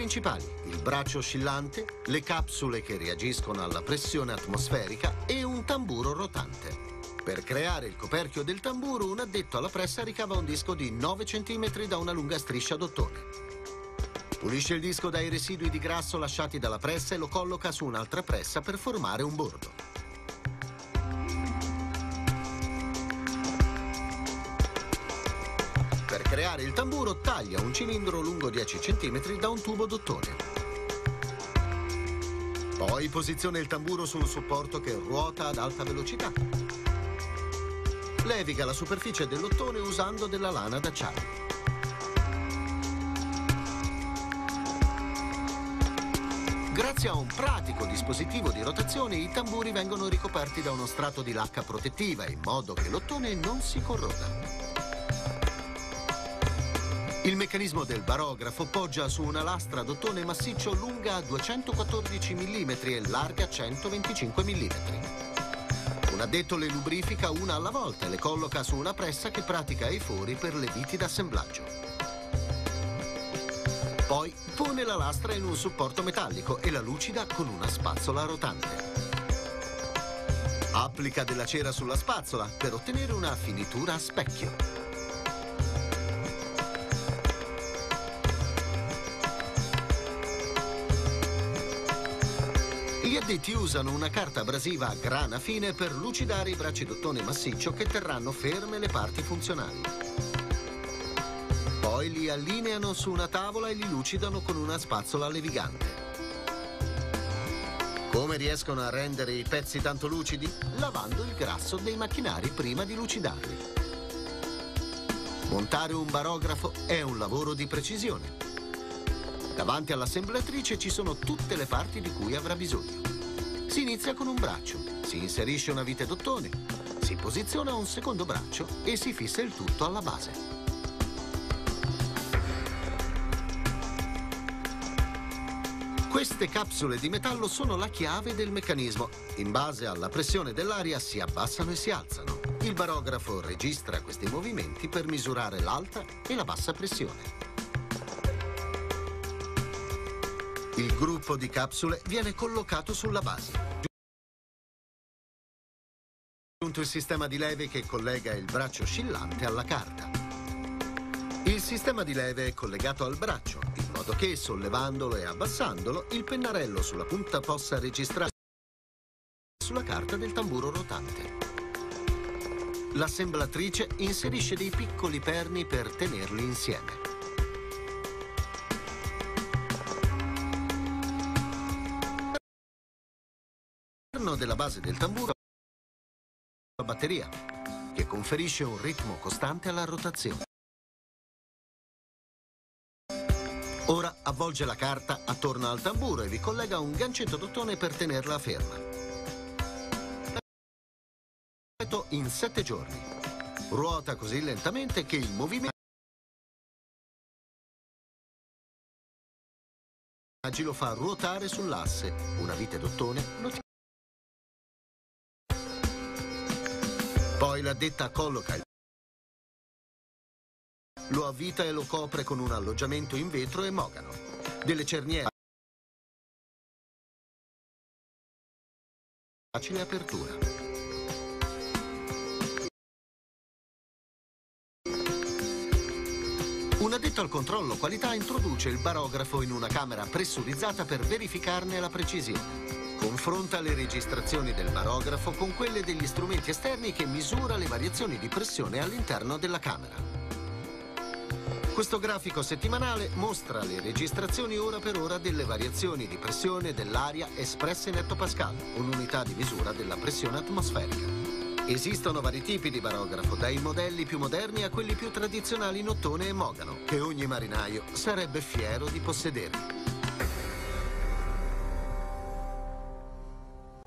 principali, il braccio oscillante, le capsule che reagiscono alla pressione atmosferica e un tamburo rotante. Per creare il coperchio del tamburo, un addetto alla pressa ricava un disco di 9 cm da una lunga striscia d'ottone. Pulisce il disco dai residui di grasso lasciati dalla pressa e lo colloca su un'altra pressa per formare un bordo. Creare il tamburo taglia un cilindro lungo 10 cm da un tubo d'ottone. Poi posiziona il tamburo su un supporto che ruota ad alta velocità. Leviga la superficie dell'ottone usando della lana d'acciaio. Grazie a un pratico dispositivo di rotazione, i tamburi vengono ricoperti da uno strato di lacca protettiva in modo che l'ottone non si corroda. Il meccanismo del barografo poggia su una lastra d'ottone massiccio lunga 214 mm e larga 125 mm. Un addetto le lubrifica una alla volta e le colloca su una pressa che pratica i fori per le viti d'assemblaggio. Poi pone la lastra in un supporto metallico e la lucida con una spazzola rotante. Applica della cera sulla spazzola per ottenere una finitura a specchio. Addetti usano una carta abrasiva a grana fine per lucidare i bracci d'ottone massiccio che terranno ferme le parti funzionali. Poi li allineano su una tavola e li lucidano con una spazzola levigante. Come riescono a rendere i pezzi tanto lucidi? Lavando il grasso dei macchinari prima di lucidarli. Montare un barografo è un lavoro di precisione. Davanti all'assemblatrice ci sono tutte le parti di cui avrà bisogno. Si inizia con un braccio, si inserisce una vite d'ottone, si posiziona un secondo braccio e si fissa il tutto alla base. Queste capsule di metallo sono la chiave del meccanismo. In base alla pressione dell'aria si abbassano e si alzano. Il barografo registra questi movimenti per misurare l'alta e la bassa pressione. Il gruppo di capsule viene collocato sulla base. Giunto il sistema di leve che collega il braccio oscillante alla carta. Il sistema di leve è collegato al braccio, in modo che, sollevandolo e abbassandolo, il pennarello sulla punta possa registrare sulla carta del tamburo rotante. L'assemblatrice inserisce dei piccoli perni per tenerli insieme. All'interno della base del tamburo la batteria, che conferisce un ritmo costante alla rotazione. Ora avvolge la carta attorno al tamburo e vi collega un gancetto d'ottone per tenerla ferma. In sette giorni. Ruota così lentamente che il movimento lo fa ruotare sull'asse. Una vite d'ottone lo Poi l'addetta colloca il lo avvita e lo copre con un alloggiamento in vetro e mogano. Delle cerniere facile apertura. Un addetto al controllo qualità introduce il barografo in una camera pressurizzata per verificarne la precisione. Confronta le registrazioni del barografo con quelle degli strumenti esterni che misura le variazioni di pressione all'interno della camera. Questo grafico settimanale mostra le registrazioni ora per ora delle variazioni di pressione dell'aria espresse in ettopascal, un'unità di misura della pressione atmosferica. Esistono vari tipi di barografo, dai modelli più moderni a quelli più tradizionali in ottone e mogano, che ogni marinaio sarebbe fiero di possedere.